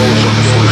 shows on the.